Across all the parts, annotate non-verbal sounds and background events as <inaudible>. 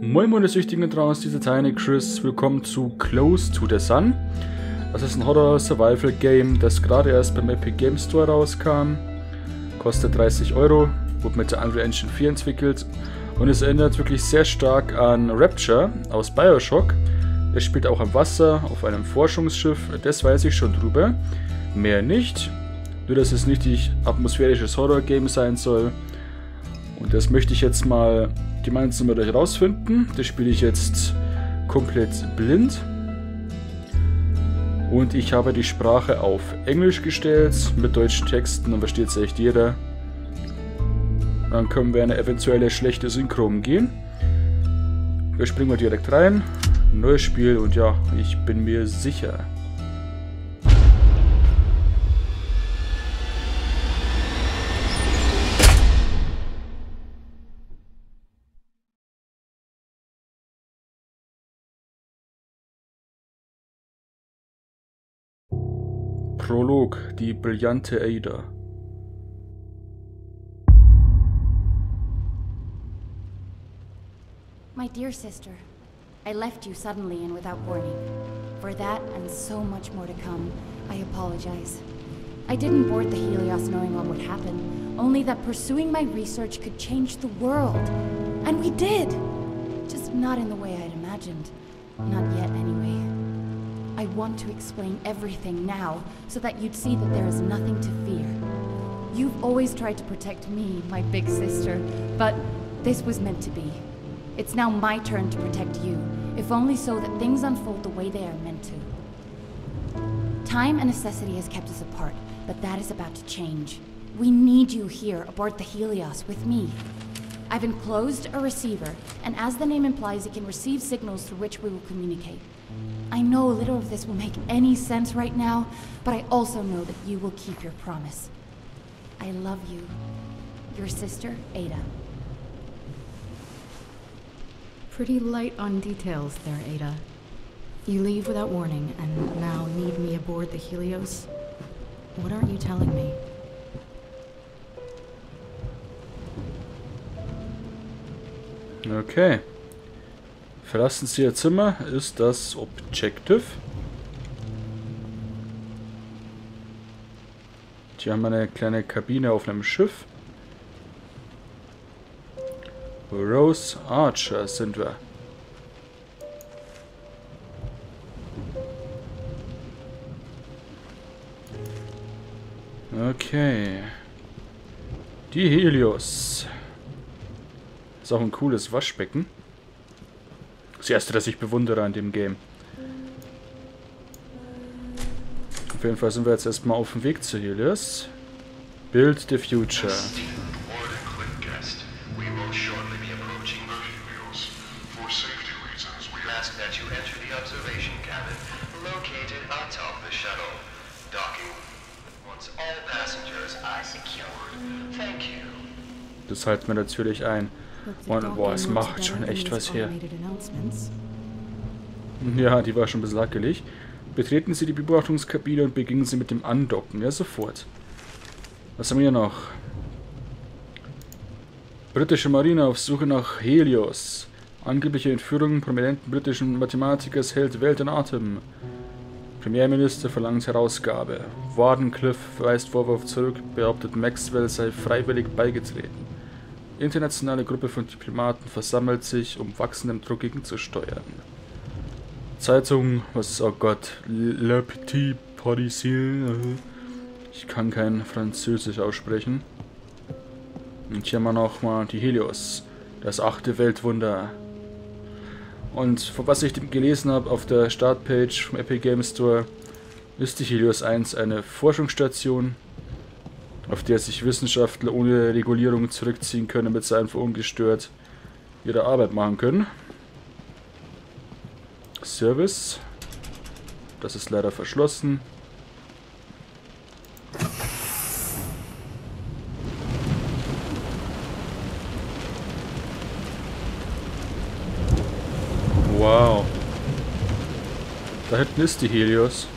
Moin Moin, Süchtigen draußen, diese Tiny Chris. Willkommen zu Close to the Sun. Das ist ein Horror-Survival-Game, das gerade erst beim Epic Game Store rauskam. Kostet 30 Euro, wurde mit der Unreal Engine 4 entwickelt und es erinnert wirklich sehr stark an Rapture aus Bioshock. Es spielt auch am Wasser, auf einem Forschungsschiff, das weiß ich schon drüber. Mehr nicht, nur dass es nicht ein atmosphärisches Horror-Game sein soll. Und das möchte ich jetzt mal gemeinsam mit euch rausfinden. Das spiele ich jetzt komplett blind. Und ich habe die Sprache auf Englisch gestellt, mit deutschen Texten, dann versteht es echt jeder. Dann können wir eine eventuelle schlechte Synchro umgehen. Wir springen mal direkt rein. Neues Spiel und ja, ich bin mir sicher. Prolog, die brillante Ada. My dear sister, I left you suddenly and without warning. For that and so much more to come, I apologize. I didn't board the Helios knowing what would happen, only that pursuing my research could change the world. And we did! Just not in the way I'd imagined. Not yet, anyway. I want to explain everything now, so that you'd see that there is nothing to fear. You've always tried to protect me, my big sister, but this was meant to be. It's now my turn to protect you, if only so that things unfold the way they are meant to. Time and necessity has kept us apart, but that is about to change. We need you here aboard the Helios with me. I've enclosed a receiver, and as the name implies, it can receive signals through which we will communicate. I know a little of this will make any sense right now, but I also know that you will keep your promise. I love you. Your sister, Ada. Pretty light on details there, Ada. You leave without warning and now need me aboard the Helios? What aren't you telling me? Okay. Verlassen Sie Ihr Zimmer ist das Objective. Hier haben wir eine kleine Kabine auf einem Schiff. Rose Archer sind wir. Okay. Die Helios. Ist auch ein cooles Waschbecken. Das erste, das ich bewundere an dem Game. Auf jeden Fall sind wir jetzt erstmal auf dem Weg zu Helios. Build the Future. Das halten wir natürlich ein. Und boah, es macht schon echt was her. Ja, die war schon ein bisschen hackelig. Betreten Sie die Beobachtungskabine und beginnen Sie mit dem Andocken. Ja, sofort. Was haben wir hier noch? Britische Marine auf Suche nach Helios. Angebliche Entführung prominenten britischen Mathematikers hält Welt in Atem. Premierminister verlangt Herausgabe. Wardenclyffe weist Vorwurf zurück, behauptet Maxwell sei freiwillig beigetreten. Internationale Gruppe von Diplomaten versammelt sich, um wachsendem Druck gegenzusteuern. Zeitung, was ist, oh Gott, Le Petit Parisien. Ich kann kein Französisch aussprechen. Und hier haben wir nochmal die Helios, das achte Weltwunder. Und von was ich gelesen habe auf der Startpage vom Epic Game Store, ist die Helios 1 eine Forschungsstation, auf der sich Wissenschaftler ohne Regulierung zurückziehen können, damit sie einfach ungestört ihre Arbeit machen können. Service. Das ist leider verschlossen. Wow. Da hinten ist die Helios.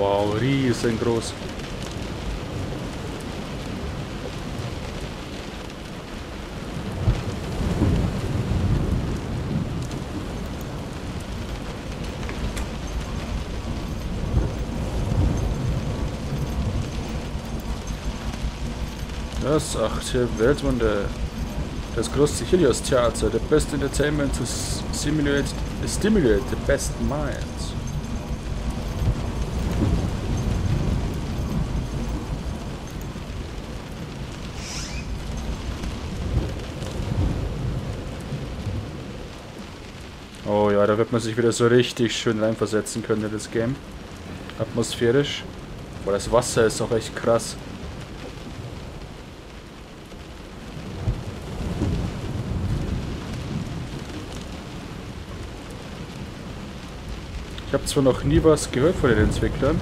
Wow, riesengroß. Das achte Weltwunder. Das größte Helios Theater, the best entertainment to stimulate, stimulate the best minds. Wird man sich wieder so richtig schön reinversetzen können in das Game. Atmosphärisch. Boah, das Wasser ist auch echt krass. Ich habe zwar noch nie was gehört von den Entwicklern,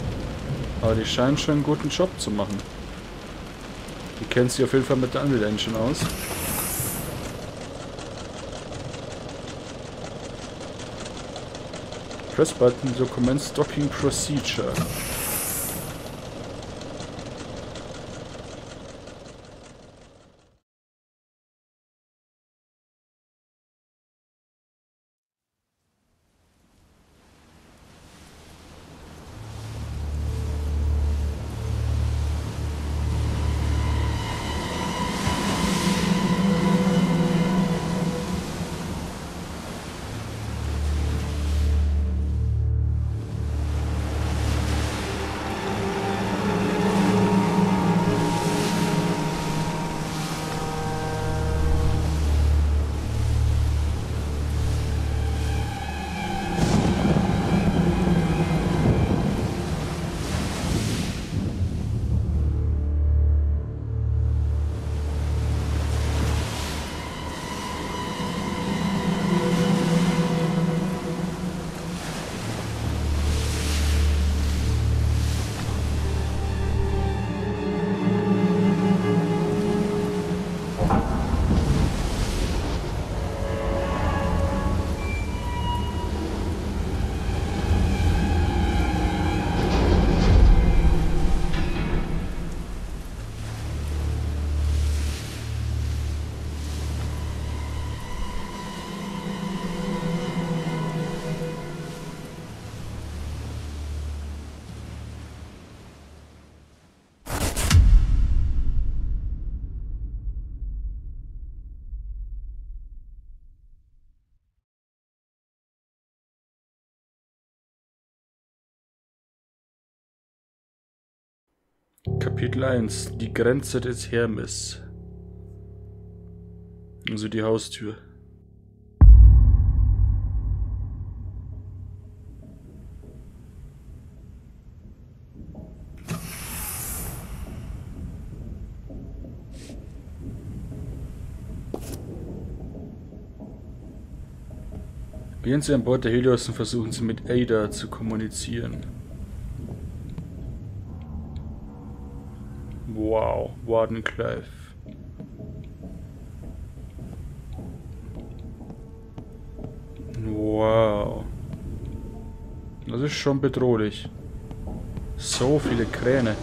aber die scheinen schon einen guten Job zu machen. Die kennen sich auf jeden Fall mit der Unreal Engine aus. Press button to commence docking procedure. Kapitel 1 Die Grenze des Hermes. Also die Haustür. Gehen Sie an Bord der Helios und versuchen Sie mit Ada zu kommunizieren. Wow, Wardenclyffe. Wow. Das ist schon bedrohlich. So viele Kräne.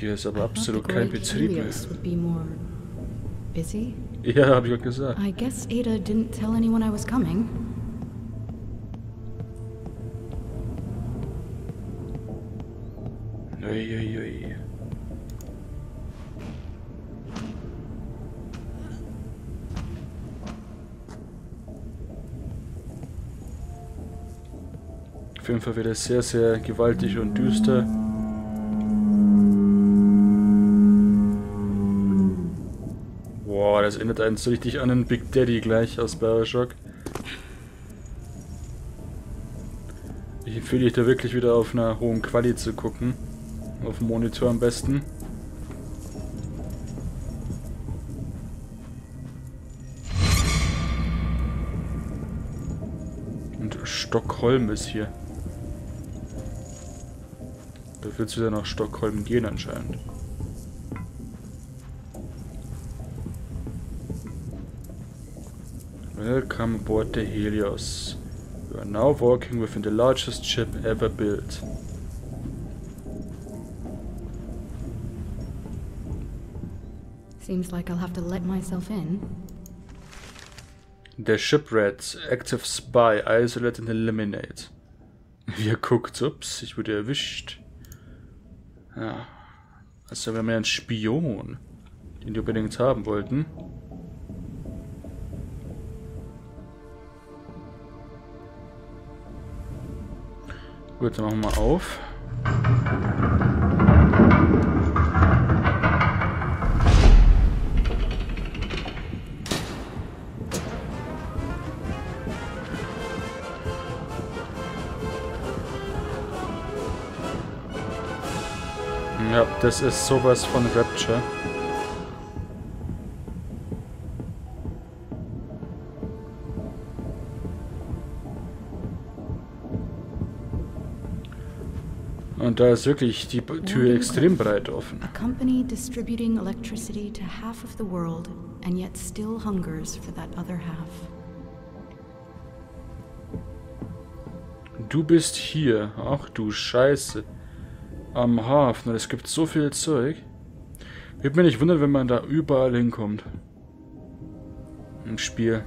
Hier ist aber absolut kein Betrieb mehr. Busy? Ja, hab ich gesagt. I guess Ada didn't tell anyone I was coming. Uiuiui. Auf jeden Fall wieder sehr, sehr gewaltig und düster. Das erinnert einen so richtig an einen Big Daddy gleich aus Bioshock. Ich empfehle dich da wirklich wieder auf einer hohen Quali zu gucken. Auf dem Monitor am besten. Und Stockholm ist hier. Da wird es wieder nach Stockholm gehen anscheinend. Welcome aboard the Helios. You are now walking within the largest ship ever built. Seems like I'll have to let myself in. Der Shipwreck, Active Spy, Isolate and Eliminate. <laughs> Wie er guckt, ups, ich wurde erwischt. Ja. Also wir haben ja einen Spion, den die unbedingt haben wollten. Gut, dann machen wir mal auf. Ja, das ist sowas von Rapture. Da ist wirklich die Tür extrem breit offen. A company distributing electricity to half of the world and yet still hungers for that other half. Du bist hier. Ach du Scheiße. Am Hafen. Es gibt so viel Zeug. Würde mich nicht wundern, wenn man da überall hinkommt. Im Spiel.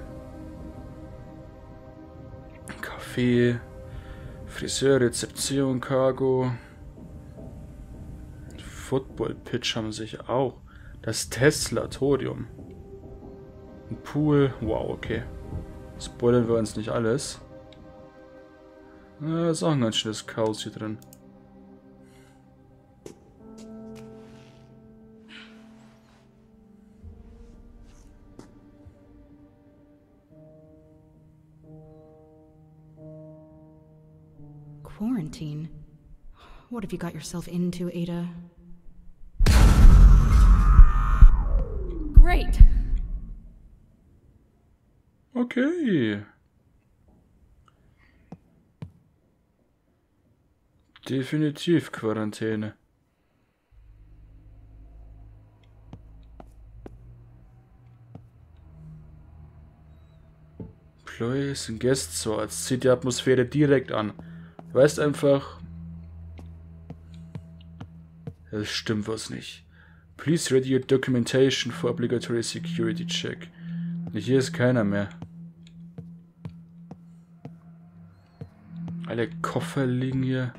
Café. Friseur, Rezeption, Cargo. Football Pitch haben sich auch. Das Tesla Torium. Ein Pool. Wow, okay. Spoilern wir uns nicht alles. Ja, ist auch ein ganz schönes Chaos hier drin. Quarantine? What have you got yourself into, Ada? Great! Okay. Definitiv Quarantäne. Employees and Guests so, als zieht die Atmosphäre direkt an. Weißt einfach, es stimmt was nicht. Please ready your documentation for obligatory security check. Hier ist keiner mehr. Alle Koffer liegen hier.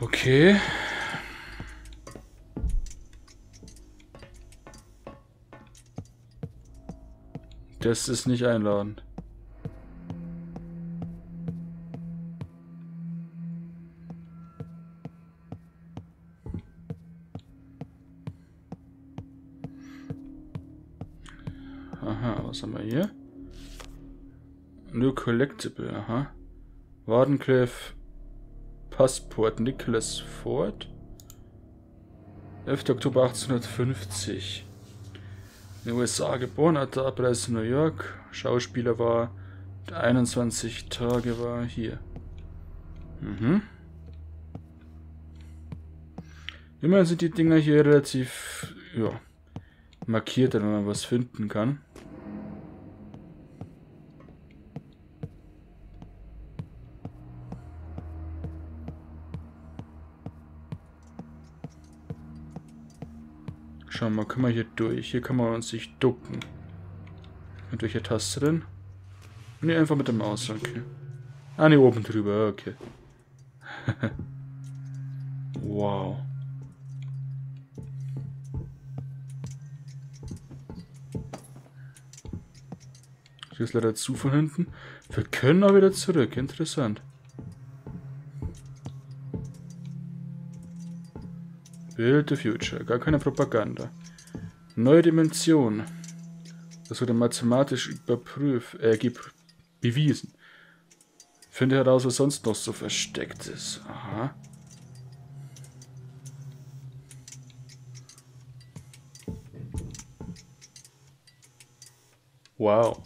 Okay. Das ist nicht einladend. Aha, was haben wir hier? New Collectible, aha. Wardencliff Passport Nicholas Ford. 11. Oktober 1850. In den USA geboren, hatte Abreise in New York. Schauspieler war 21 Tage war hier. Mhm. Immerhin sind die Dinger hier relativ ja, markiert, wenn man was finden kann. Schauen wir mal, können wir hier durch? Hier kann man uns sich ducken. Mit welcher Taste denn? Ne, einfach mit der Maus, okay. Ah, ne, oben drüber, okay. <laughs> wow. Hier ist leider zu von hinten. Wir können auch wieder zurück. Interessant. Build the Future. Gar keine Propaganda. Neue Dimension. Das wurde mathematisch überprüft, äh, bewiesen. Finde heraus, was sonst noch so versteckt ist. Aha. Wow.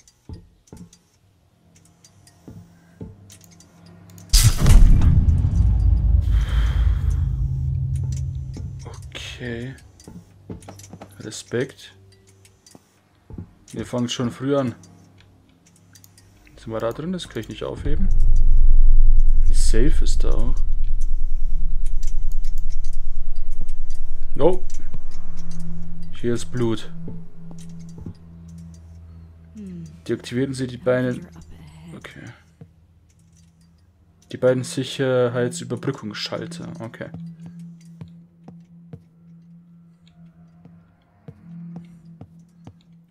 Okay. Respekt. Ihr fangt schon früh an. Sind wir da drin? Das kann ich nicht aufheben. Safe ist da auch. Oh. Hier ist Blut. Deaktivieren Sie die beiden... Okay. Die beiden Sicherheitsüberbrückungsschalter. Okay.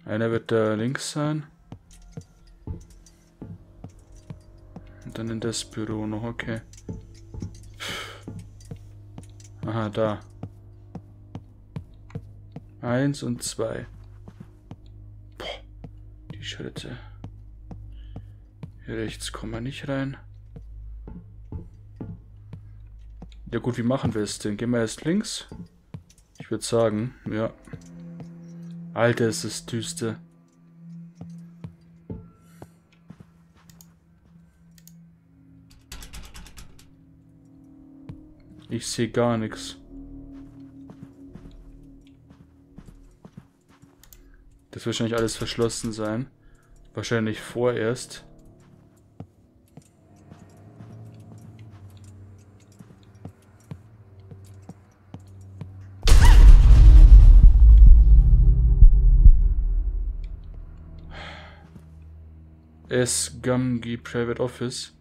Einer wird da links sein. Und dann in das Büro noch, okay. Aha, da. Eins und zwei. Boah, die Schritte. Hier rechts kommen wir nicht rein. Ja gut, wie machen wir es denn? Gehen wir erst links? Ich würde sagen, ja. Alter, ist es düster. Ich sehe gar nichts. Das wird wahrscheinlich alles verschlossen sein. Wahrscheinlich vorerst. S. Gamgi Private Office.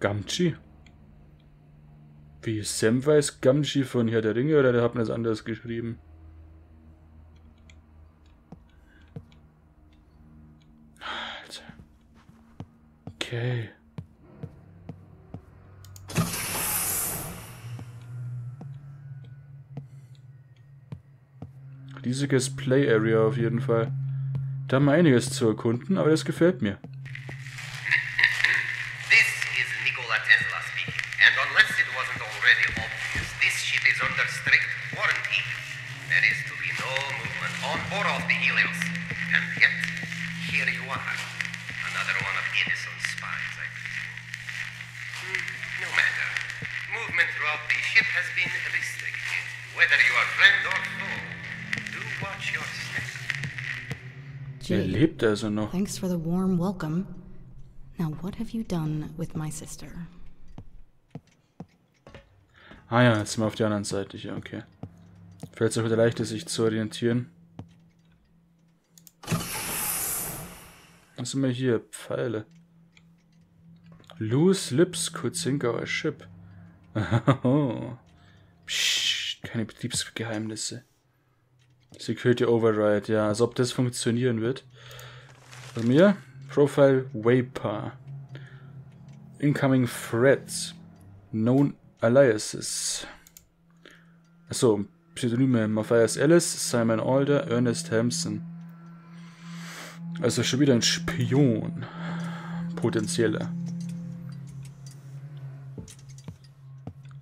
Gamchi? Wie Sam weiß Gamchi von Herr der Ringe oder der hat mir das anders geschrieben? Alter. Okay. Riesiges Play Area auf jeden Fall. Da haben wir einiges zu erkunden, aber das gefällt mir. This is Nikola Tesla speaking, and unless it wasn't already obvious, this ship is under strict quarantine. There is to be no movement on or off the Helios. And yet, here you are. Another one of Edison's spies, I presume. Hmm, no matter. Movement throughout the ship has been restricted. Whether you are friend or foe, Er lebt also noch. thanks for the warm welcome. Now, what have you done with my sister? Ah ja, jetzt sind wir auf der anderen Seite hier, okay. Fällt es auch wieder leichter, sich zu orientieren. Was sind wir hier? Pfeile. Loose Lips could sink our ship. <laughs> Psst, keine Betriebsgeheimnisse. Security Override, ja, als ob das funktionieren wird. Bei mir, Profile Vapor. Incoming Threats. Known Aliases. Achso, Pseudonyme Matthias Ellis, Simon Alder, Ernest Hampson. Also schon wieder ein Spion. Potenzieller.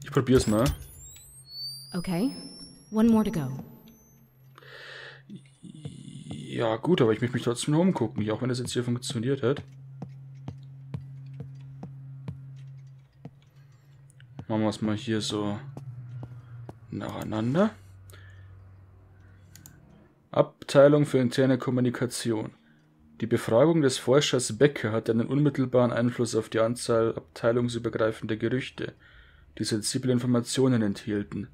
Ich probier's mal. Okay, one more to go. Ja, gut, aber ich möchte mich trotzdem noch umgucken, auch wenn das jetzt hier funktioniert hat. Machen wir es mal hier so nacheinander. Abteilung für interne Kommunikation. Die Befragung des Forschers Becker hat einen unmittelbaren Einfluss auf die Anzahl abteilungsübergreifender Gerüchte, die sensible Informationen enthielten.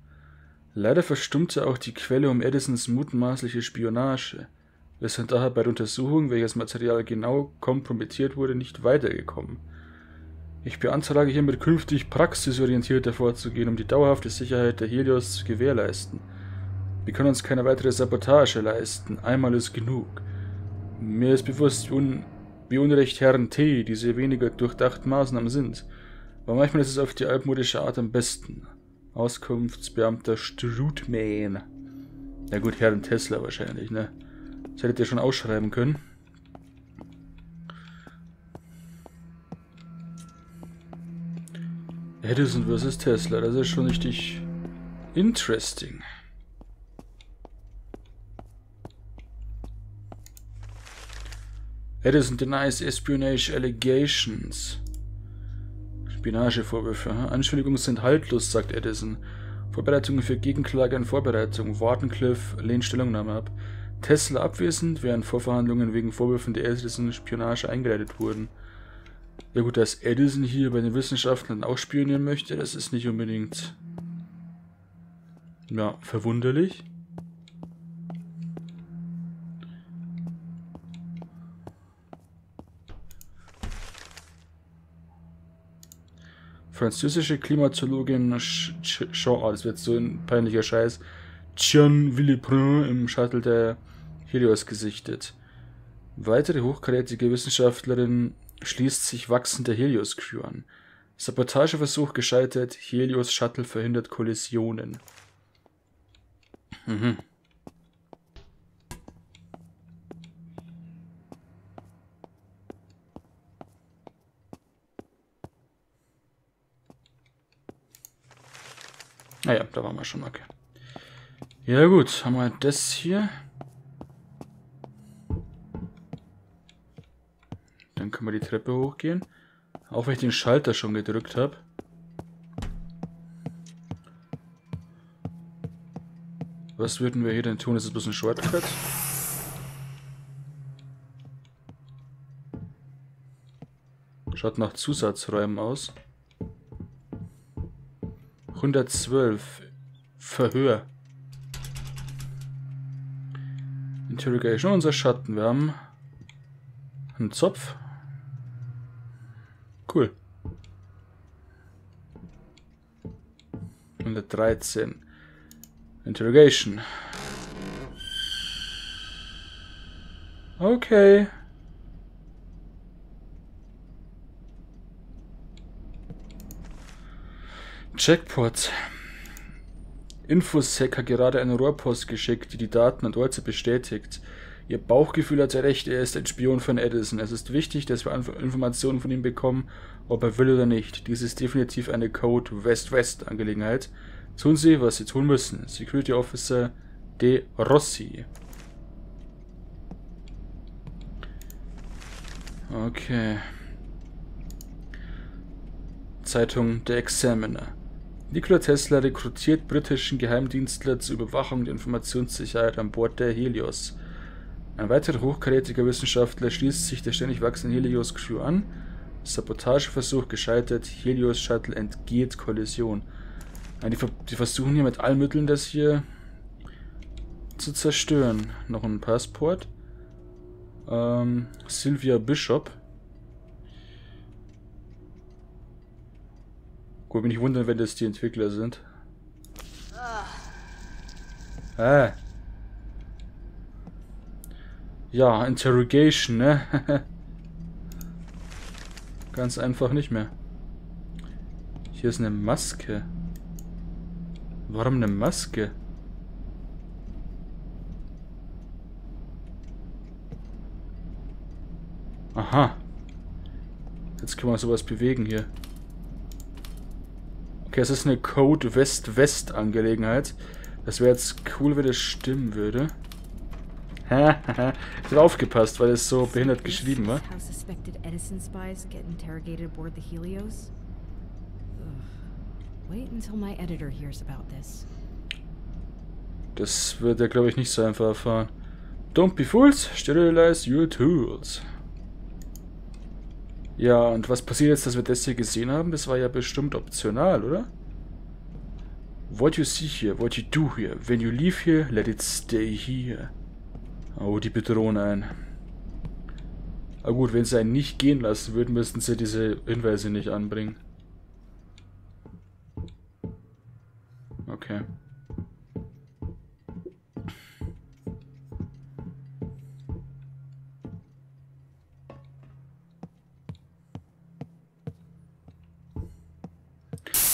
Leider verstummte auch die Quelle um Edisons mutmaßliche Spionage. Wir sind daher bei der Untersuchung, welches Material genau kompromittiert wurde, nicht weitergekommen. Ich beantrage hiermit künftig praxisorientierter vorzugehen, um die dauerhafte Sicherheit der Helios zu gewährleisten. Wir können uns keine weitere Sabotage leisten. Einmal ist genug. Mir ist bewusst, wie, un wie unrecht Herrn T. diese weniger durchdachten Maßnahmen sind. Aber manchmal ist es auf die altmodische Art am besten. Auskunftsbeamter Strutman. Na gut, Herrn Tesla wahrscheinlich, ne? Das hättet ihr schon ausschreiben können. Edison vs. Tesla, das ist schon richtig interesting. Edison denies espionage allegations. Spionagevorwürfe. hm? Anschuldigungen sind haltlos, sagt Edison. Vorbereitungen für Gegenklage in Vorbereitung. Wardenclyffe lehnt Stellungnahme ab. Tesla abwesend, während Vorverhandlungen wegen Vorwürfen der Edison Spionage eingeleitet wurden. Ja gut, dass Edison hier bei den Wissenschaftlern auch spionieren möchte, das ist nicht unbedingt ja, verwunderlich. Französische Klimatologin Jean, oh, das wird so ein peinlicher Scheiß, Jean Villebrun im Shuttle der Helios gesichtet. Weitere hochkarätige Wissenschaftlerin schließt sich wachsender Helios-Crew an. Sabotageversuch gescheitert, Helios-Shuttle verhindert Kollisionen. Mhm. Naja, ah da waren wir schon, okay. Ja gut, haben wir das hier. Dann können wir die Treppe hochgehen. Auch wenn ich den Schalter schon gedrückt habe. Was würden wir hier denn tun? Ist es bloß ein Shortcut? Schaut nach Zusatzräumen aus. 112. Verhör. Interrogation, unser Schatten. Wir haben einen Zopf. Cool. 113. Interrogation. Okay. Checkpot. Infosec hat gerade eine Rohrpost geschickt, die die Daten an Dolce bestätigt. Ihr Bauchgefühl hat recht, er ist ein Spion von Edison. Es ist wichtig, dass wir Informationen von ihm bekommen, ob er will oder nicht. Dies ist definitiv eine Code-West-West-Angelegenheit. Tun Sie, was Sie tun müssen. Security Officer De Rossi. Okay. Zeitung The Examiner. Nikola Tesla rekrutiert britischen Geheimdienstler zur Überwachung der Informationssicherheit an Bord der Helios. Ein weiterer hochkarätiger Wissenschaftler schließt sich der ständig wachsenden Helios-Crew an. Sabotageversuch gescheitert, Helios-Shuttle entgeht Kollision. Die, die versuchen hier mit allen Mitteln das hier zu zerstören. Noch ein Passport. Ähm, Sylvia Bishop. Gut, bin ich wundern, wenn das die Entwickler sind. Ah. Ja, Interrogation, ne? <laughs> Ganz einfach nicht mehr. Hier ist eine Maske. Warum eine Maske? Aha. Jetzt können wir sowas bewegen hier. Okay, es ist eine Code West-West-Angelegenheit. Das wäre jetzt cool, wenn das stimmen würde. <laughs> ich habe aufgepasst, weil es so behindert geschrieben war. Wait until my editor hears about this. Das wird er, glaube ich, nicht so einfach erfahren. Don't be fools, sterilize your tools. Ja, und was passiert jetzt, dass wir das hier gesehen haben? Das war ja bestimmt optional, oder? What you see here, what you do here. When you leave here, let it stay here. Oh, die bedrohen einen. Aber gut, wenn sie einen nicht gehen lassen würden, müssten sie diese Hinweise nicht anbringen. Okay.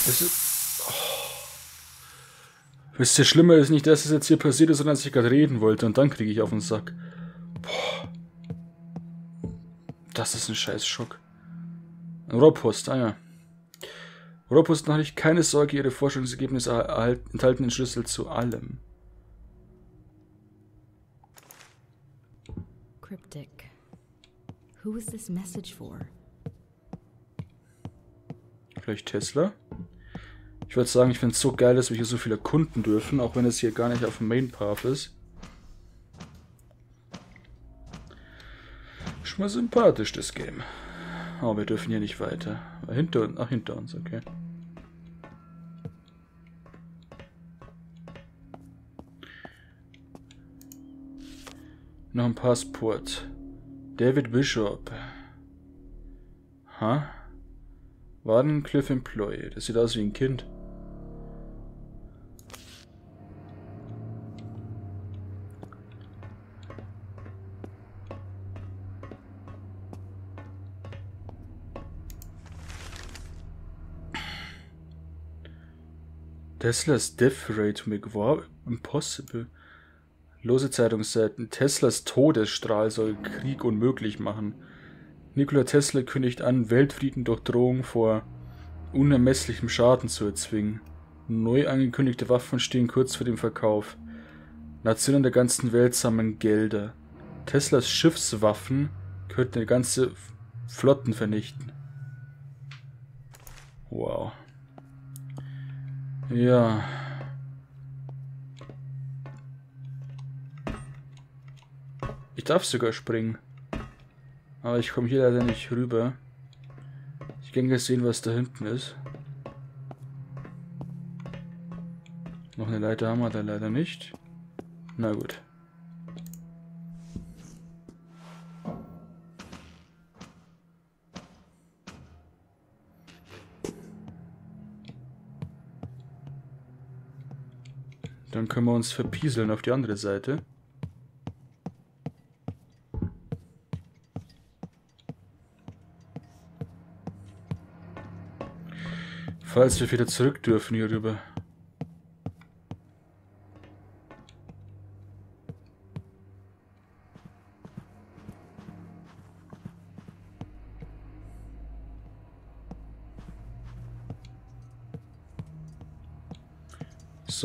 Das ist... Wisst ihr, schlimmer ist nicht, dass es jetzt hier passiert ist, sondern dass ich gerade reden wollte und dann kriege ich auf den Sack. Boah. Das ist ein scheiß Schock. Ein Rohrpost, ah ja. Robust noch keine Sorge, ihre Forschungsergebnisse enthalten den Schlüssel zu allem. Cryptic. Who is this message for? Vielleicht Tesla? Ich würde sagen, ich finde es so geil, dass wir hier so viele erkunden dürfen, auch wenn es hier gar nicht auf dem Main Path ist. Schon mal sympathisch, das Game. Aber wir dürfen hier nicht weiter. Hinter uns, ach, hinter uns, okay. Noch ein Passport. David Bishop. Ha? Wadencliff Employee. Das sieht aus wie ein Kind. Teslas Death Rate make war impossible. Lose Zeitungsseiten. Teslas Todesstrahl soll Krieg unmöglich machen. Nikola Tesla kündigt an, Weltfrieden durch Drohung vor unermesslichem Schaden zu erzwingen. Neu angekündigte Waffen stehen kurz vor dem Verkauf. Nationen der ganzen Welt sammeln Gelder. Teslas Schiffswaffen könnten ganze Flotten vernichten. Wow. Ja. Ich darf sogar springen. Aber ich komme hier leider nicht rüber. Ich kann gerne sehen, was da hinten ist. Noch eine Leiter haben wir da leider nicht. Na gut. Können wir uns verpieseln auf die andere Seite. Falls wir wieder zurück dürfen hier rüber.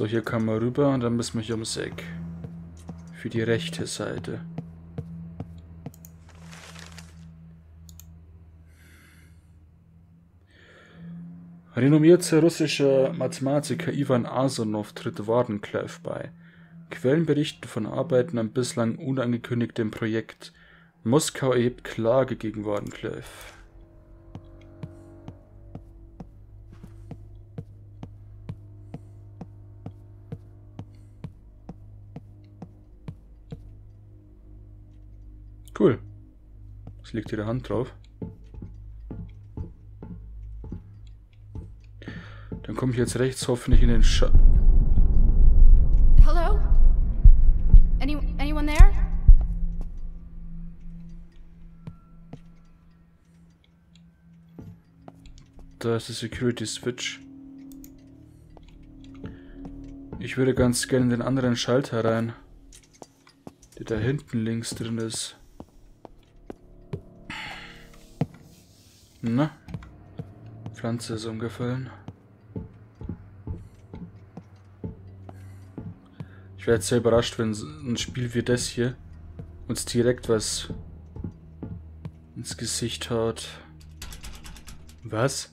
So, hier kann man rüber und dann müssen wir hier ums Eck. Für die rechte Seite. Renommierter russischer Mathematiker Ivan Asanov tritt Wardenclyffe bei. Quellen berichten von Arbeiten am bislang unangekündigten Projekt. Moskau erhebt Klage gegen Wardenclyffe. Es liegt ihre Hand drauf. Dann komme ich jetzt rechts hoffentlich in den Schatten. Hello? Any anyone there? Da ist der Security Switch. Ich würde ganz gerne in den anderen Schalter rein. Der da hinten links drin ist. Pflanze ist umgefallen. Ich werde sehr überrascht, wenn ein Spiel wie das hier uns direkt was ins Gesicht haut. Was?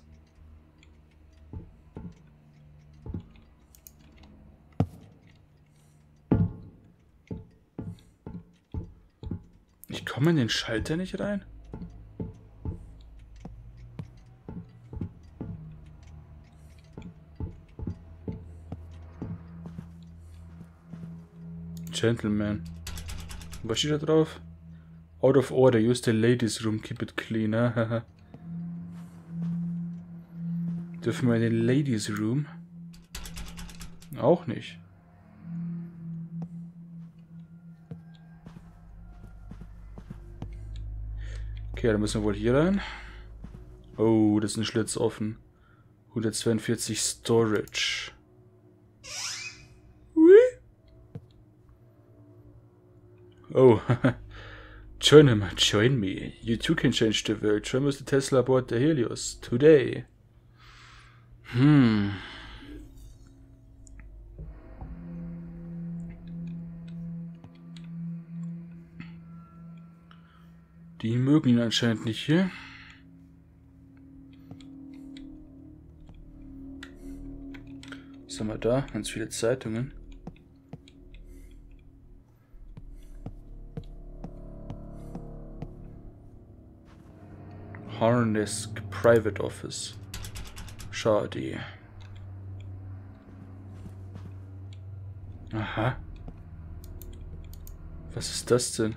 Ich komme in den Schalter nicht rein? Gentleman. Was steht da drauf? Out of order, use the ladies room, keep it clean. Dürfen wir in den ladies room? Auch nicht. Okay, dann müssen wir wohl hier rein. Oh, das ist ein Schlitz offen. 142 Storage. Oh, <laughs> join him, join me. You too can change the world. Join Mr. Tesla aboard the Helios today. Hm. Die mögen ihn anscheinend nicht hier. Was haben wir da? Ganz viele Zeitungen. Harnesk Private Office. Schade. Aha. Was ist das denn?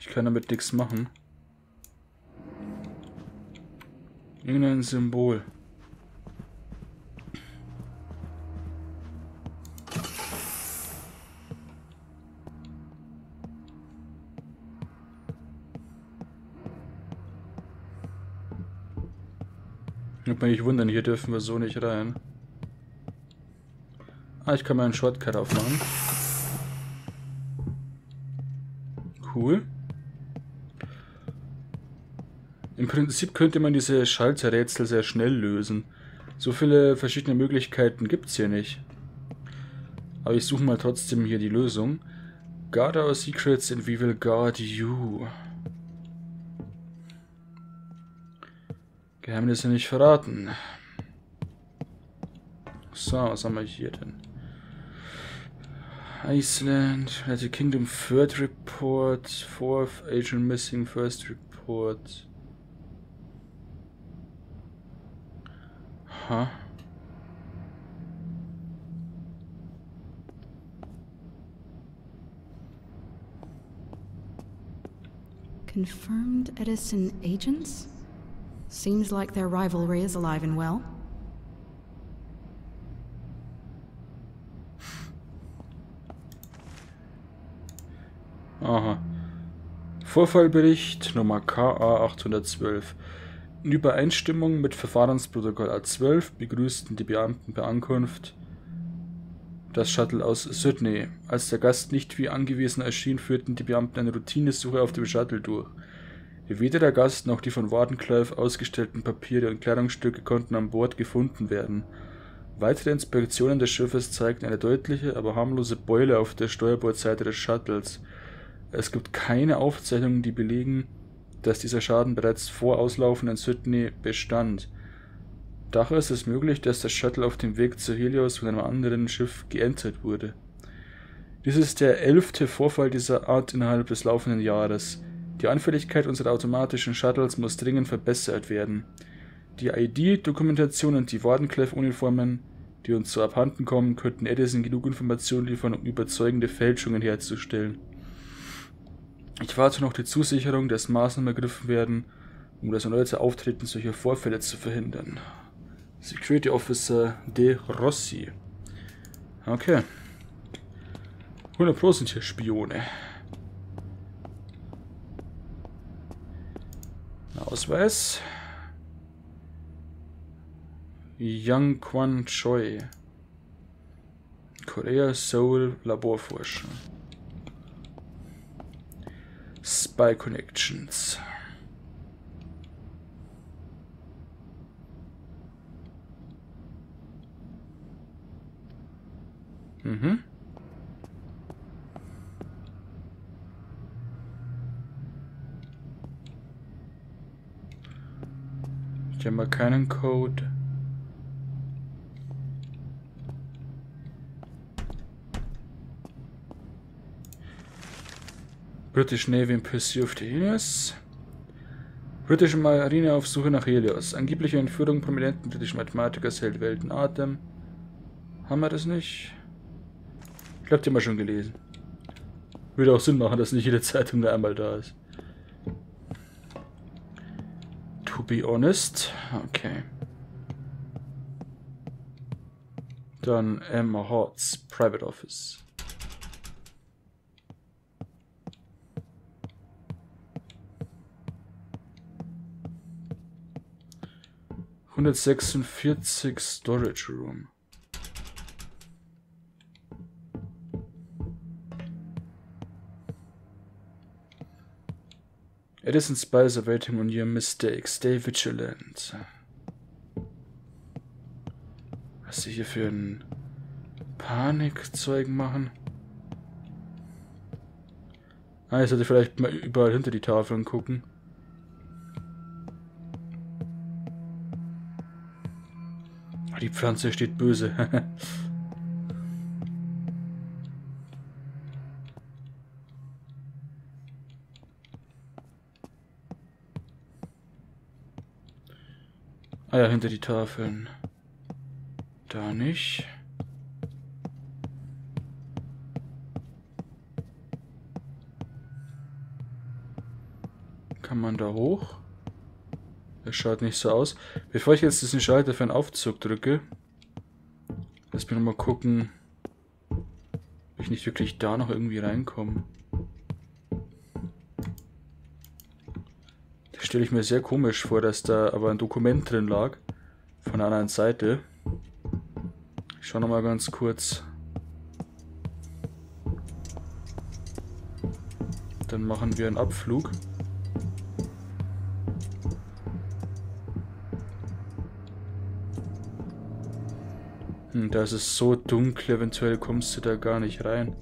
Ich kann damit nichts machen. Irgendein Symbol. Wird mich nicht wundern, hier dürfen wir so nicht rein. Ah, ich kann mal einen Shortcut aufmachen. Cool. Im Prinzip könnte man diese Schalterrätsel sehr schnell lösen. So viele verschiedene Möglichkeiten gibt es hier nicht. Aber ich suche mal trotzdem hier die Lösung. Guard our secrets and we will guard you. Geheimnisse nicht verraten. So, was haben wir hier denn? Iceland, United Kingdom Third Report, Fourth Agent Missing First Report. Huh? Confirmed Edison agents? Seems like their rivalry is alive and well. Aha. Vorfallbericht Nummer KA 812. In Übereinstimmung mit Verfahrensprotokoll A12 begrüßten die Beamten bei Ankunft das Shuttle aus Sydney. Als der Gast nicht wie angewiesen erschien, führten die Beamten eine Routinesuche auf dem Shuttle durch. Weder der Gast noch die von Wardenclyffe ausgestellten Papiere und Kleidungsstücke konnten an Bord gefunden werden. Weitere Inspektionen des Schiffes zeigten eine deutliche, aber harmlose Beule auf der Steuerbordseite des Shuttles. Es gibt keine Aufzeichnungen, die belegen, dass dieser Schaden bereits vor Auslaufen in Sydney bestand. Daher ist es möglich, dass das Shuttle auf dem Weg zu Helios von einem anderen Schiff geentert wurde. Dies ist der elfte Vorfall dieser Art innerhalb des laufenden Jahres. Die Anfälligkeit unserer automatischen Shuttles muss dringend verbessert werden. Die ID-Dokumentation und die Wardenclyffe-Uniformen, die uns so abhanden kommen, könnten Edison genug Informationen liefern, um überzeugende Fälschungen herzustellen. Ich warte noch die Zusicherung, dass Maßnahmen ergriffen werden, um das erneute Auftreten solcher Vorfälle zu verhindern. Security Officer De Rossi. Okay. 100% sind hier Spione. Ausweis. Yang Quan Choi. Korea Seoul Laborforschung. Spy Connections. Mhm. Habe mal keinen Code. British Navy in Pursuit of the Helios. Britische Marine auf Suche nach Helios. Angebliche Entführung prominenten britischen Mathematikers hält Welten Atem. Haben wir das nicht? Ich glaube, die haben wir schon gelesen. Würde auch Sinn machen, dass nicht jede Zeitung da einmal da ist. To be honest. Okay. Dann Emma Hortz, Private Office. Hundertsechsundvierzig Storage Room. It isn't spies waiting on your mistakes. Stay vigilant. Was sie hier für ein Panikzeug machen. Ah, ich sollte vielleicht mal überall hinter die Tafeln gucken. Ah, die Pflanze steht böse. <laughs> ah ja, hinter die Tafeln. Da nicht. Kann man da hoch? Das schaut nicht so aus. Bevor ich jetzt diesen Schalter für einen Aufzug drücke, lass mich nochmal gucken, ob ich nicht wirklich da noch irgendwie reinkomme. Stelle ich mir sehr komisch vor, dass da aber ein Dokument drin lag. Von der anderen Seite. Ich schaue nochmal ganz kurz. Dann machen wir einen Abflug. Hm, da ist es so dunkel, eventuell kommst du da gar nicht rein.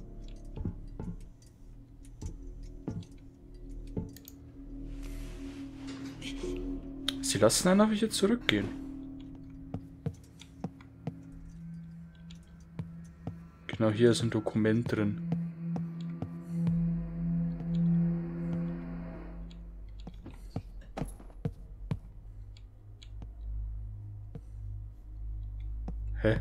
Sie lassen aber hier zurückgehen. Genau hier ist ein Dokument drin. Hä?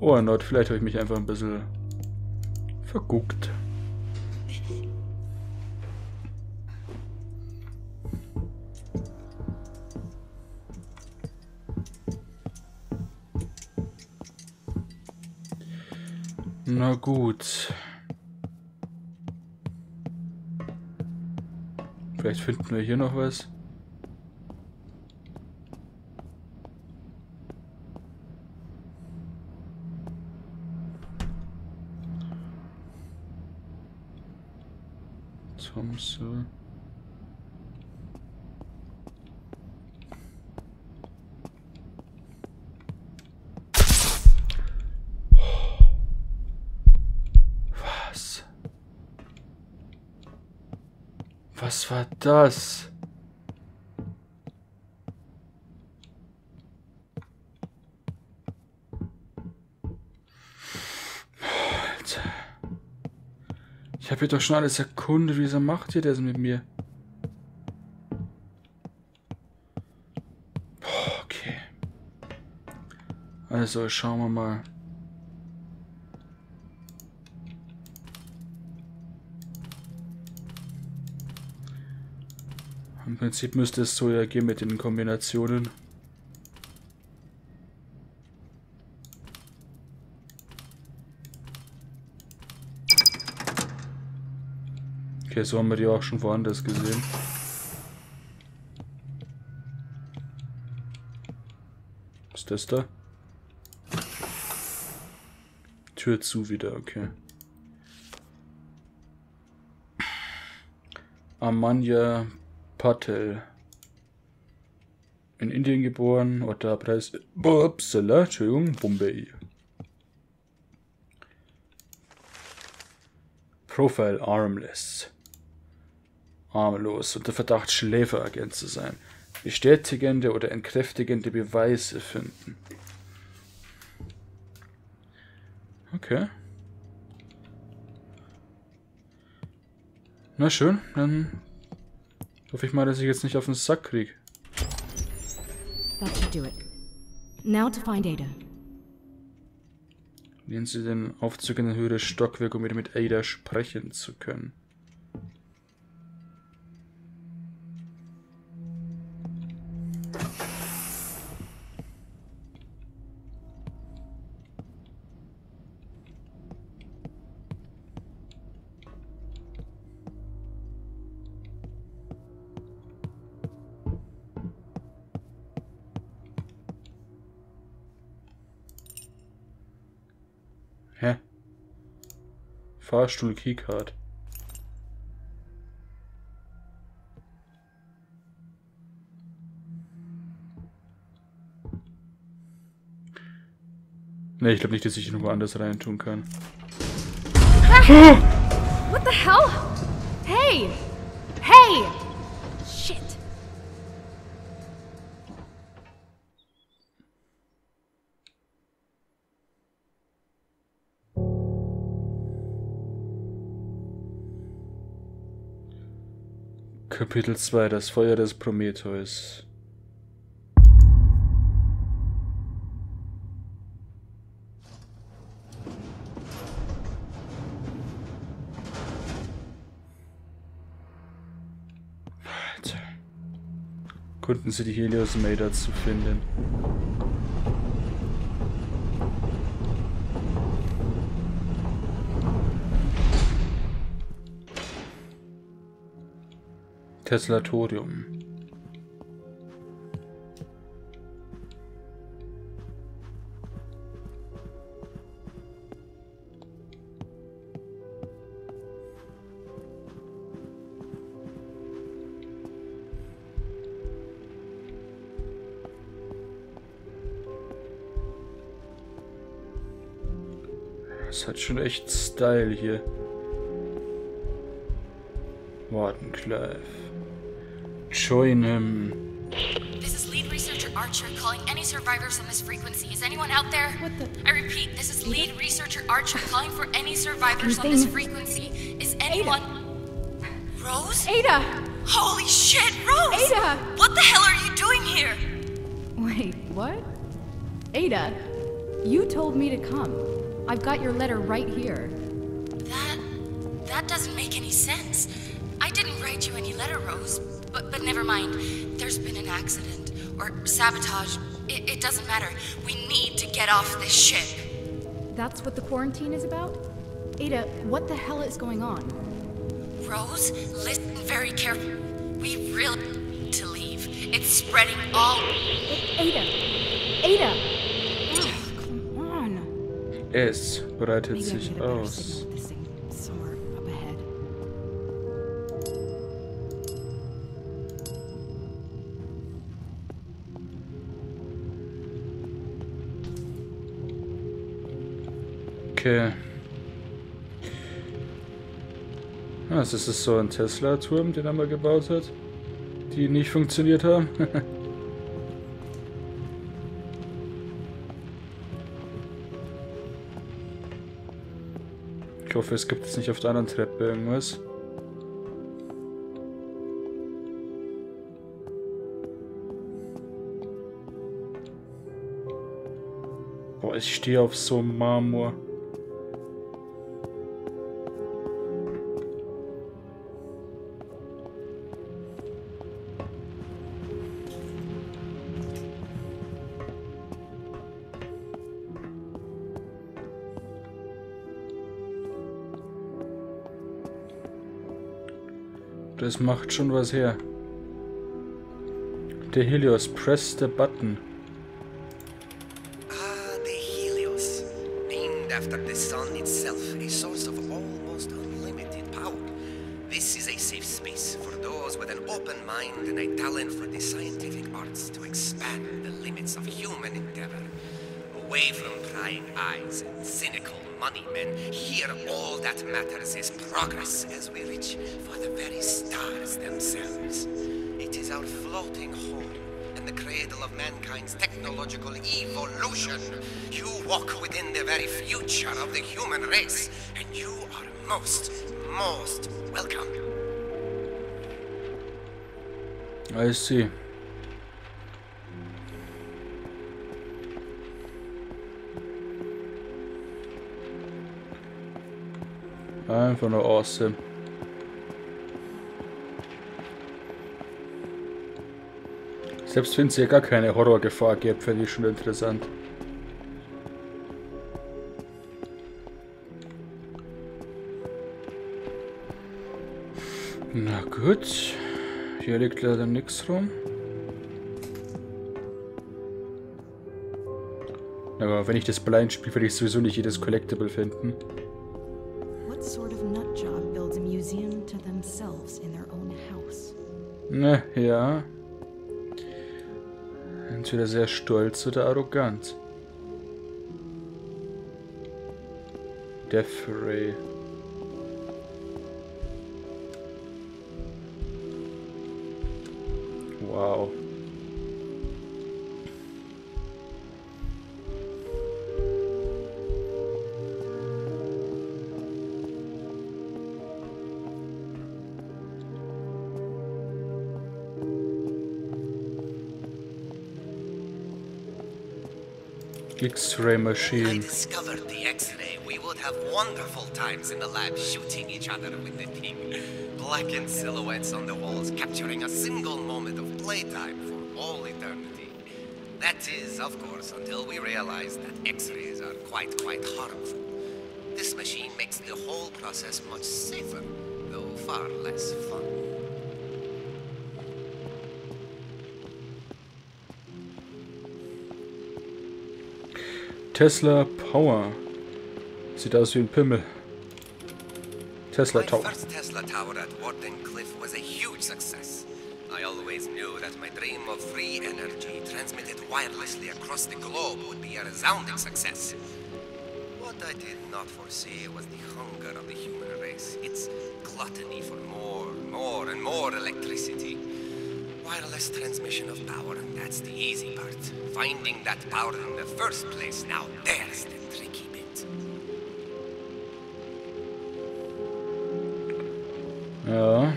Oh, erneut, vielleicht habe ich mich einfach ein bisschen verguckt. Na gut. Vielleicht finden wir hier noch was. Thompson. Was? Was war das? Ich habe hier doch schon alles erkundet. Wieso macht ihr das mit mir? Okay. Also, schauen wir mal. Im Prinzip müsste es so ja gehen mit den Kombinationen. Okay, so haben wir die auch schon woanders gesehen. Was ist das da? Tür zu wieder, okay. Amanya Patel. In Indien geboren, Uttar Pradesh, Upsala, Entschuldigung, Bombay. Profile Armless. Armlos, unter Verdacht Schläferagent zu sein. Bestätigende oder entkräftigende Beweise finden. Okay. Na schön, dann hoffe ich mal, dass ich jetzt nicht auf den Sack krieg. That should do it. Now to find Ada. Nehmen Sie den Aufzug in ein höheres Stockwerk, um wieder mit Ada sprechen zu können. Fahrstuhl Keycard. Ne, ich glaube nicht, dass ich ihn irgendwo anders rein tun kann. What the hell? Hey! Hey! Kapitel 2 Das Feuer des Prometheus Alter. Konnten sie die Helios Mader zu finden. Teslatorium. Das hat schon echt Style hier. Wardenclive. Join him. Um, this is lead researcher Archer calling any survivors on this frequency. Is anyone out there? What the? I repeat, this is lead researcher Archer calling for any survivors on this frequency. Is anyone. Rose? Ada! Holy shit, Rose! Ada! What the hell are you doing here? Wait, what? Ada, you told me to come. I've got your letter right here. That. that doesn't make any sense. I didn't write you any letter, Rose. But, but never mind. There's been an accident. Or sabotage. It, it doesn't matter. We need to get off this ship. That's what the quarantine is about? Ada, what the hell is going on? Rose, listen very carefully. We really need to leave. It's spreading all. Ada! Ada! Ugh, come on. Es breitet Maybe I sich should have aus. Okay. Ah, das ist so ein Tesla-Turm, den er mal gebaut hat. Die nicht funktioniert haben. <laughs> ich hoffe, es gibt jetzt nicht auf der anderen Treppe irgendwas. Boah, ich stehe auf so einem Marmor. Das macht schon was her. Der Helios, press the button. Floating home and the cradle of mankind's technological evolution. You walk within the very future of the human race, and you are most, most welcome. I see. Einfach nur awesome. Selbst wenn es hier gar keine Horrorgefahr gibt, fände ich schon interessant. Na gut. Hier liegt leider nichts rum. Aber wenn ich das blind spiele, werde ich sowieso nicht jedes Collectible finden. What sort of nutjob builds a museum to themselves in their own house? Ne, ja. Entweder sehr stolz oder arrogant. Death Ray. Wow. X-Ray machine. I discovered the X-ray, we would have wonderful times in the lab shooting each other with the thing. Blackened silhouettes on the walls, capturing a single moment of playtime for all eternity. That is, of course, until we realize that X-rays are quite, quite harmful. This machine makes the whole process much safer, though far less fun. Tesla Power. Sieht aus wie ein Pimmel. Tesla My Tower. first Tesla tower at Warden Cliff was a huge success. I always knew that my dream of free energy transmitted wirelessly across the globe would be a resounding success. What I did not foresee was the hunger of the human race, its gluttony for more, more, and more electricity. Wireless transmission of power, that's the easy part. Finding that power in the first place, now there's the tricky bit. Ja.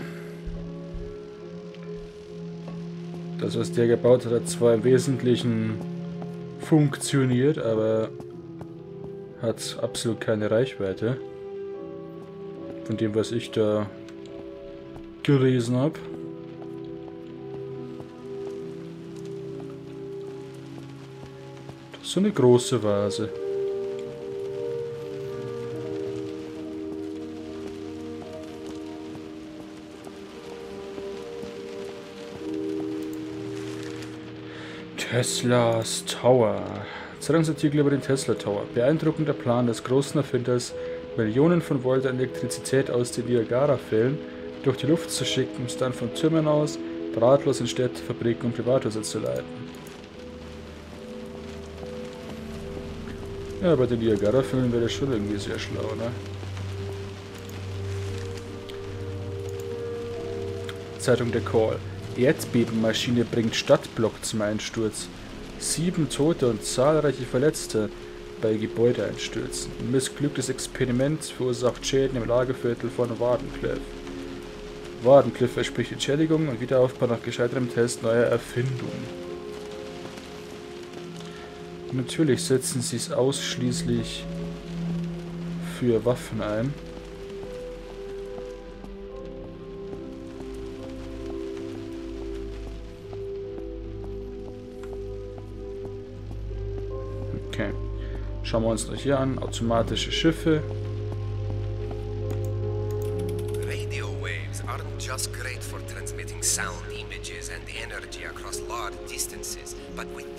Das, was der gebaut hat, hat zwar im Wesentlichen funktioniert, aber hat absolut keine Reichweite. Von dem, was ich da gelesen habe. So eine große Vase. Teslas Tower. Zeitungsartikel über den Tesla Tower. Beeindruckender Plan des großen Erfinders, Millionen von Volt an Elektrizität aus den Niagara-Fällen durch die Luft zu schicken, um es dann von Türmen aus drahtlos in Städte, Fabriken und Privathäuser zu leiten. Ja, bei den Niagara-Fällen wäre das schon irgendwie sehr schlau, ne? Zeitung Der Call. Erdbebenmaschine bringt Stadtblock zum Einsturz. Sieben Tote und zahlreiche Verletzte bei Gebäudeeinstürzen. Ein missglücktes Experiment verursacht Schäden im Lagerviertel von Wardencliff. Wardencliff verspricht Entschädigung und Wiederaufbau nach gescheiterem Test neuer Erfindungen. Natürlich setzen sie es ausschließlich für Waffen ein. Okay. Schauen wir uns das hier an. Automatische Schiffe. Radio waves aren't just great for transmitting sound, images, and energy across large distances, but with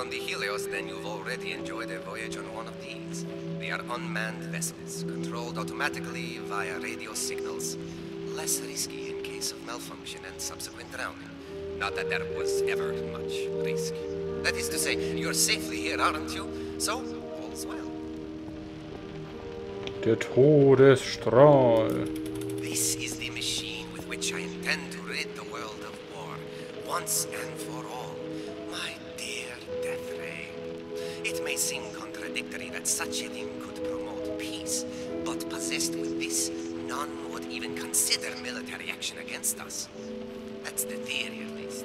on the Helios, then you've already enjoyed a voyage on one of these. They are unmanned vessels, controlled automatically via radio signals. Less risky in case of malfunction and subsequent drowning. Not that there was ever much risk. That is to say, you're safely here, aren't you? So, all's well. Der Todesstrahl. This is the machine with which I intend to rid the world of war, once contradictory that such a thing could promote peace, but possessed with this, none would even consider military action against us. That's the theory, at least.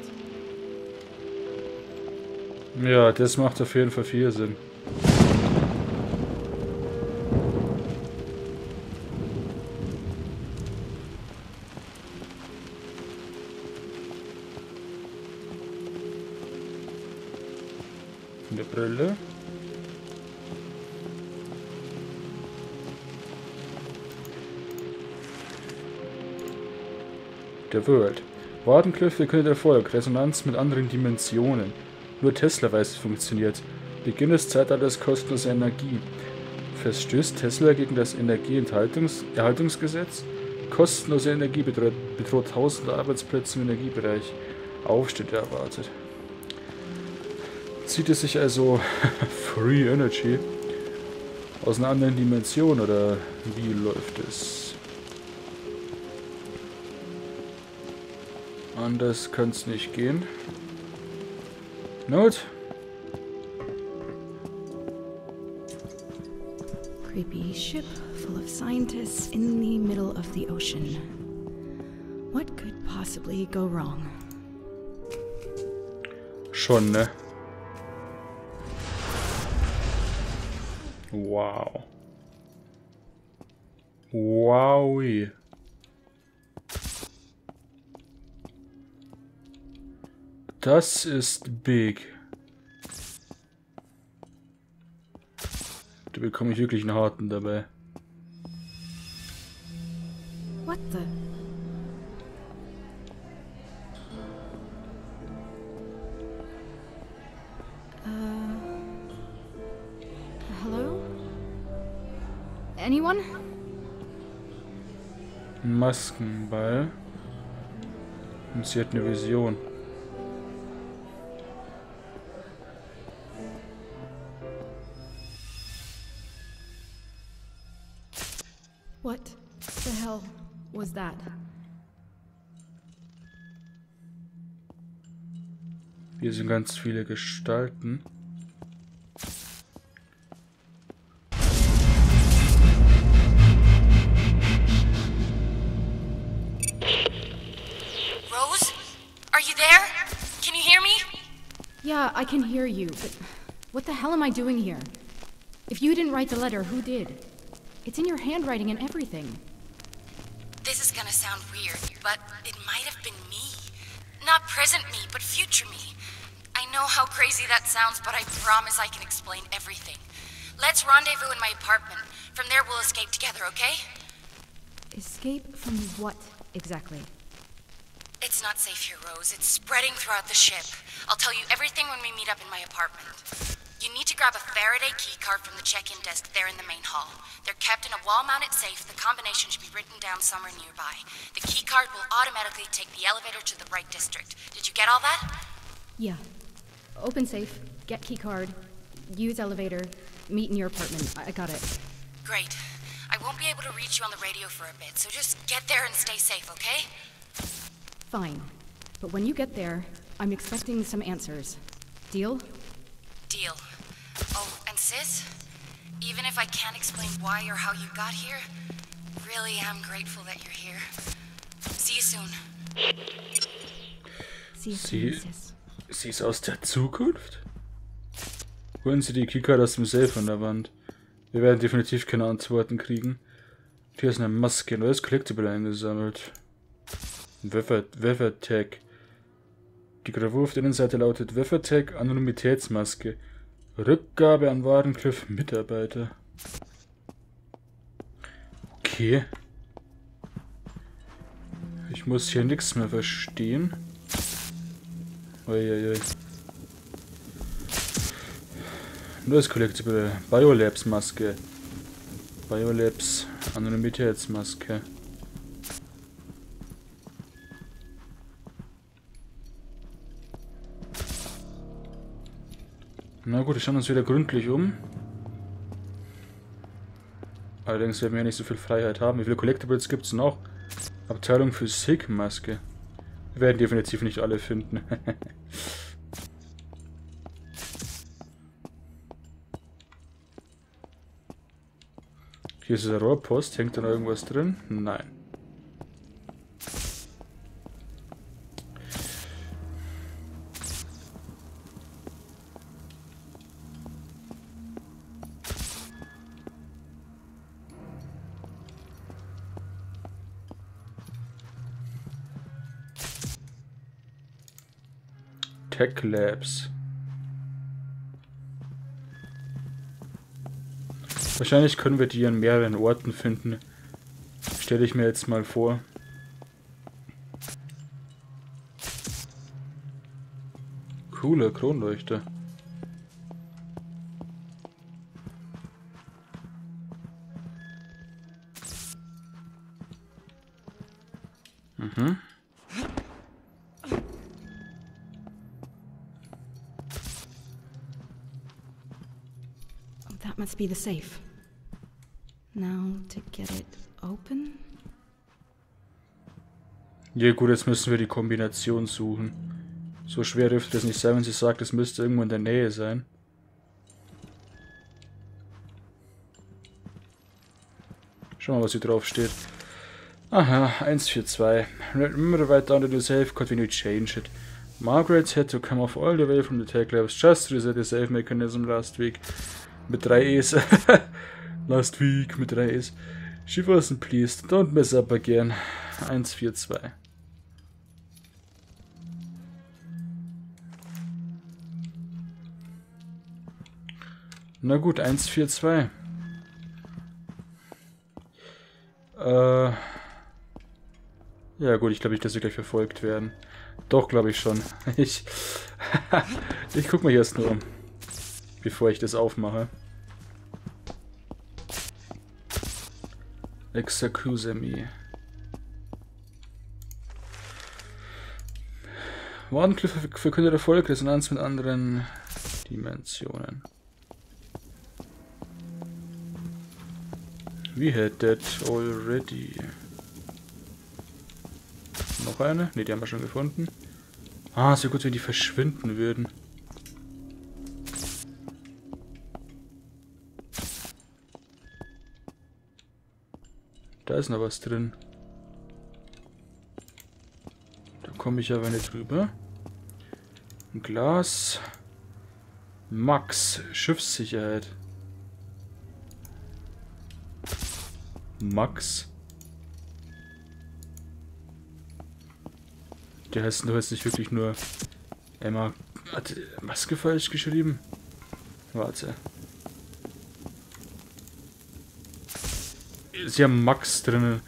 Ja, das macht auf jeden Fall viel Sinn. Der World. Wardencliff verkündet Erfolg, Resonanz mit anderen Dimensionen. Nur Tesla weiß, es funktioniert. Beginn des Zeitalters kostenloser Energie. Verstößt Tesla gegen das Energieerhaltungsgesetz? Kostenlose Energie bedroht, bedroht tausende Arbeitsplätze im Energiebereich. Aufstieg erwartet. Zieht es sich also <laughs> Free Energy aus einer anderen Dimension oder wie läuft es? Anders kann es nicht gehen. Not? Creepy ship full of scientists in the middle of the ocean. What could possibly go wrong? Schon, ne? Das ist big. Da bekomme ich wirklich einen harten dabei. What the? Uh, hello? Anyone? Maskenball. Und sie hat eine Vision. Sind ganz viele Gestalten. Rose? Are you there? Can you hear me? Yeah, I can hear you, but what the hell am I doing here? If you didn't write the letter, who did? It's in your handwriting and everything. Crazy that sounds, but I promise I can explain everything. Let's rendezvous in my apartment. From there, we'll escape together, okay? Escape from what exactly? It's not safe here, Rose. It's spreading throughout the ship. I'll tell you everything when we meet up in my apartment. You need to grab a Faraday keycard from the check-in desk there in the main hall. They're kept in a wall-mounted safe. The combination should be written down somewhere nearby. The keycard will automatically take the elevator to the right district. Did you get all that? Yeah. Open safe, get keycard, use elevator, meet in your apartment. I I got it. Great. I won't be able to reach you on the radio for a bit, so just get there and stay safe, okay? Fine. But when you get there, I'm expecting some answers. Deal? Deal. Oh, and sis, even if I can't explain why or how you got here, really am grateful that you're here. See you soon. See you Sie- soon, sis. Sie ist aus der Zukunft? Holen Sie die Keycard aus dem Safe an der Wand. Wir werden definitiv keine Antworten kriegen. Hier ist eine Maske, neues Collectible eingesammelt. Weathertech. Die Gravur auf der Innenseite lautet Weathertech Anonymitätsmaske. Rückgabe an Warencliff Mitarbeiter. Okay. Ich muss hier nichts mehr verstehen. Uiuiui. Neues Collectible. Biolabs Maske. Biolabs Anonymitätsmaske. Na gut, wir schauen uns wieder gründlich um. Allerdings werden wir ja nicht so viel Freiheit haben. Wie viele Collectibles gibt es noch? Abteilung für Sig-Maske. Wir werden definitiv nicht alle finden. <laughs> Hier ist der Rohrpost. Hängt da noch irgendwas drin? Nein. Tech Labs. Wahrscheinlich können wir die an mehreren Orten finden. Stelle ich mir jetzt mal vor. Coole Kronleuchter. That must be the safe. Now to get it open? Ja gut, jetzt müssen wir die Kombination suchen. So schwer dürfte das nicht sein, wenn sie sagt, es müsste irgendwo in der Nähe sein. Schauen wir mal, was hier drauf steht. Aha, 142. Remember to write down the new safe code when you change it. Margaret had to come off all the way from the tech labs just to reset the save mechanism last week. Mit drei E's. <laughs> last week mit drei E's. She wasn't pleased. Don't mess up again. 142. Na gut, 142. Äh. Ja gut, ich glaube nicht, dass wir gleich verfolgt werden. Doch, glaube ich schon. <laughs> Ich, <laughs> ich guck mal hier erst nur um, bevor ich das aufmache. Excuse me. Warncliffe verkündet Erfolg, Resonanz mit anderen Dimensionen. We had that already. Noch eine? Ne, die haben wir schon gefunden. Ah, so gut, wenn die verschwinden würden. Da ist noch was drin. Da komme ich aber nicht drüber. Ein Glas. Max, Schiffssicherheit. Max. Der heißt nur jetzt nicht wirklich nur Emma. Hat Maske falsch geschrieben? Warte. Sie haben Max drin.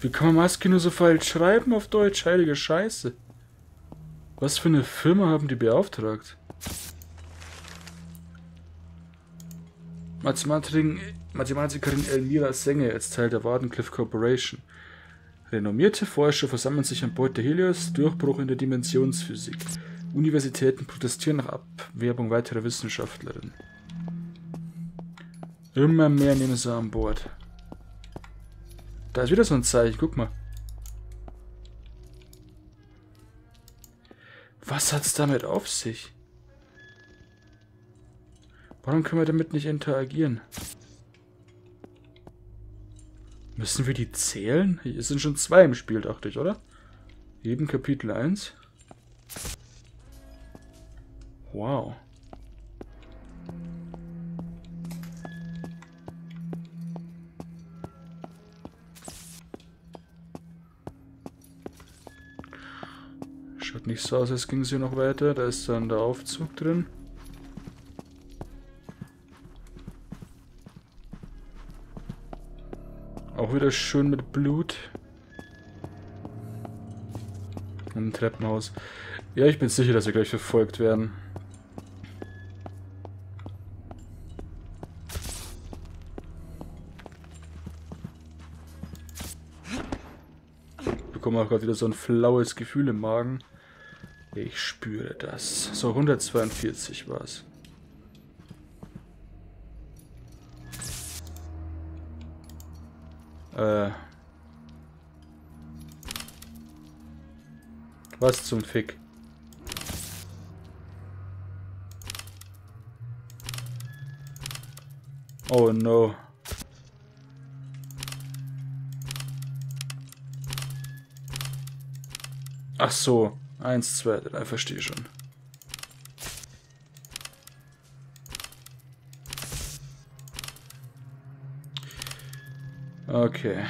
Wie kann man Maske nur so falsch schreiben auf Deutsch? Heilige Scheiße. Was für eine Firma haben die beauftragt? Mathematikerin, Mathematikerin Elmira Senge als Teil der Wardenclyffe Corporation. Renommierte Forscher versammeln sich an Bord der Helios, Durchbruch in der Dimensionsphysik. Universitäten protestieren nach Abwerbung weiterer Wissenschaftlerinnen. Immer mehr nehmen sie an Bord. Da ist wieder so ein Zeichen, guck mal. Was hat's damit auf sich? Warum können wir damit nicht interagieren? Müssen wir die zählen? Hier sind schon zwei im Spiel, dachte ich, oder? Eben Kapitel 1. Wow. Schaut nicht so aus, als ging es hier noch weiter. Da ist dann der Aufzug drin. Auch wieder schön mit Blut. Ein Treppenhaus. Ja, ich bin sicher, dass wir gleich verfolgt werden. Ich bekomme auch gerade wieder so ein flaues Gefühl im Magen. Ich spüre das. So, 142 war es. Äh. Was zum Fick? Oh no. Ach so. Eins, zwei, drei, verstehe schon. Okay.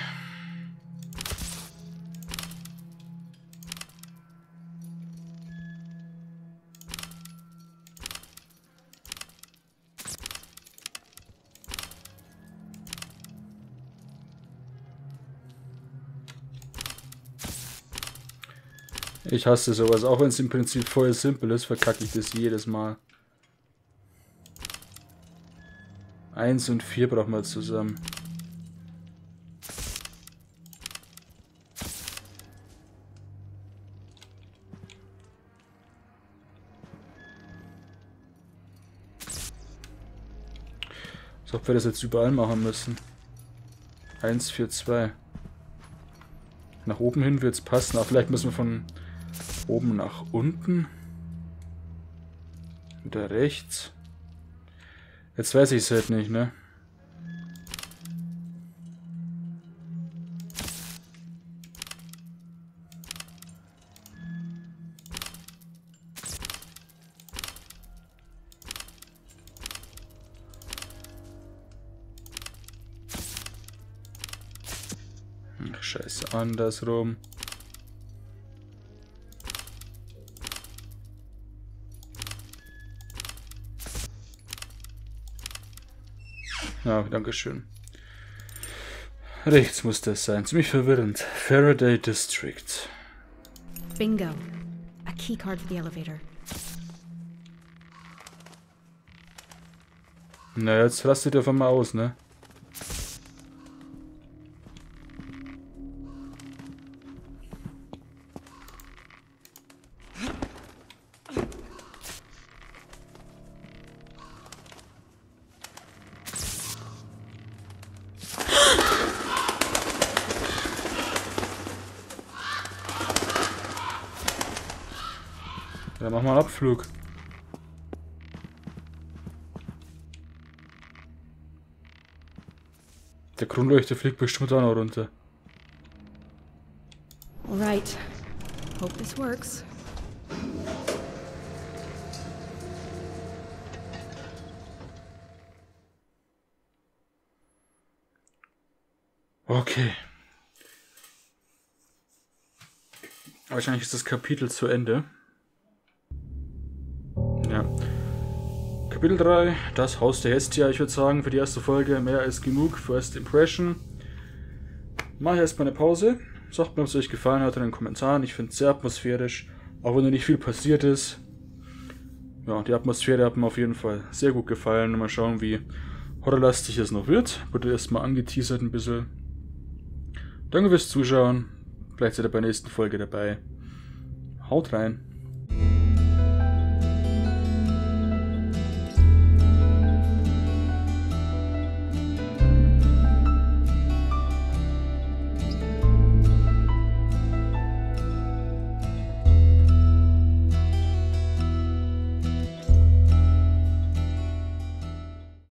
Ich hasse sowas. Auch wenn es im Prinzip voll simpel ist, verkacke ich das jedes Mal. Eins und vier brauchen wir zusammen. Als ob wir das jetzt überall machen müssen. 1, 4, 2. Nach oben hin wird es passen, aber vielleicht müssen wir von Oben nach unten. Da rechts. Jetzt weiß ich es halt nicht, ne? Ach, scheiße, andersrum. Ja, danke schön. Rechts muss das sein. Ziemlich verwirrend. Faraday District. Bingo. A key card for the elevator. Na, jetzt rastet ihr von mal aus, ne? Abflug. Der Kronleuchter fliegt bestimmt auch noch runter. Right. Hope this works. Okay. Wahrscheinlich ist das Kapitel zu Ende. Kapitel 3, das Haus der Hestia. Ich würde sagen, für die erste Folge mehr als genug. First Impression. Mache ich erstmal eine Pause. Sagt mir, ob es euch gefallen hat in den Kommentaren. Ich finde es sehr atmosphärisch. Auch wenn noch nicht viel passiert ist. Ja, die Atmosphäre hat mir auf jeden Fall sehr gut gefallen. Mal schauen, wie horrorlastig es noch wird. Wurde erstmal angeteasert ein bisschen. Danke fürs Zuschauen. Vielleicht seid ihr bei der nächsten Folge dabei. Haut rein.